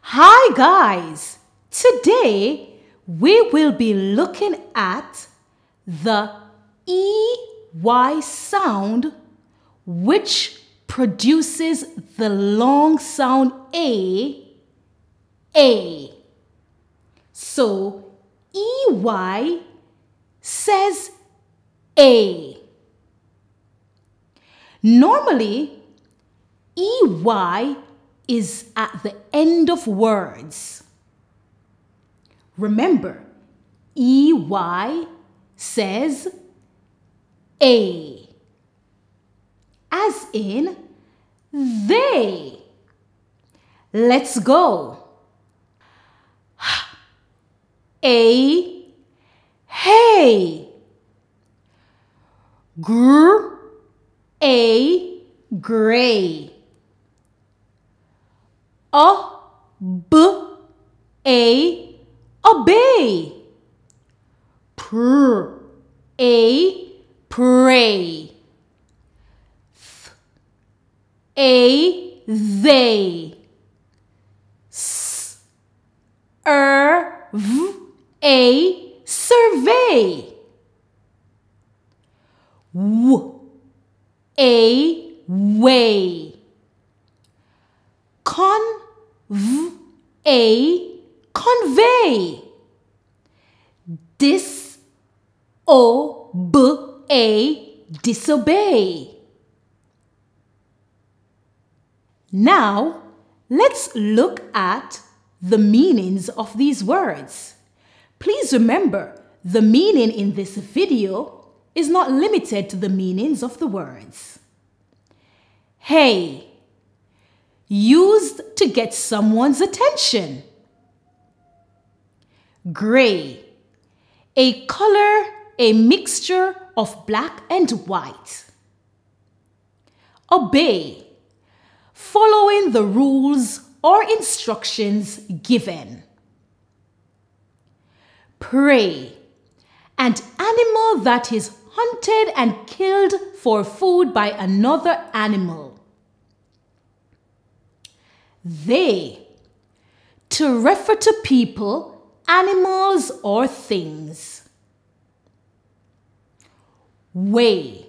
Hi guys! Today we will be looking at the EY sound which produces the long sound A, A. So EY says A. Normally, EY is at the end of words. Remember, EY says A, as in they. Let's go. A, hey. Gr, a, gray. A, b, a, obey. Pr, a, prey. Th, a, they. S, er, v, a, survey. W, a, whey. Con, v, a, convey. Dis, o, b, a, disobey. Now, let's look at the meanings of these words. Please remember, the meaning in this video is not limited to the meanings of the words. Hey, used to get someone's attention. Gray, a color, a mixture of black and white. Obey, following the rules or instructions given. Prey, an animal that is hunted and killed for food by another animal. They, to refer to people, animals, or things. Whey,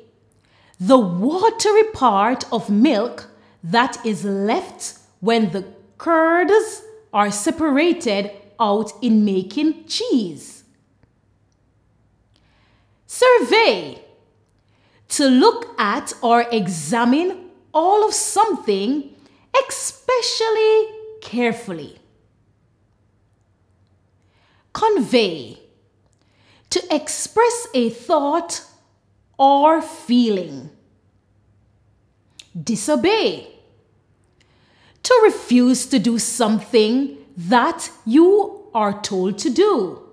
the watery part of milk that is left when the curds are separated out in making cheese. Survey, to look at or examine all of something, especially carefully. Convey, to express a thought or feeling. Disobey, to refuse to do something that you are told to do.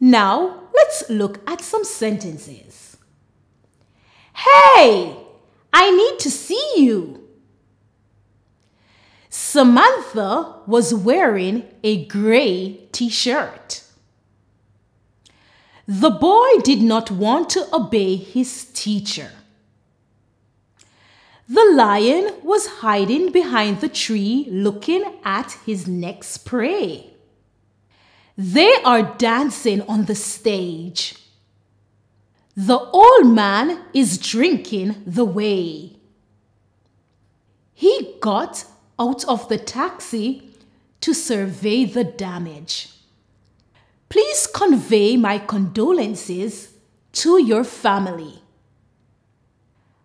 Now, let's look at some sentences. Hey, I need to see you. Samantha was wearing a gray t shirt. The boy did not want to obey his teacher. The lion was hiding behind the tree looking at his next prey. They are dancing on the stage. The old man is drinking the whey. He got out of the taxi to survey the damage. Please convey my condolences to your family.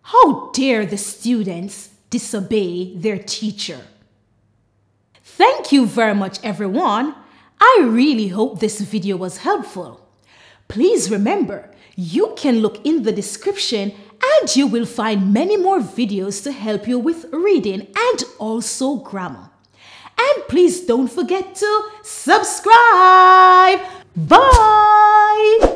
How dare the students disobey their teacher? Thank you very much, everyone. I really hope this video was helpful. Please remember, you can look in the description and you will find many more videos to help you with reading and also grammar. And please don't forget to subscribe. Bye!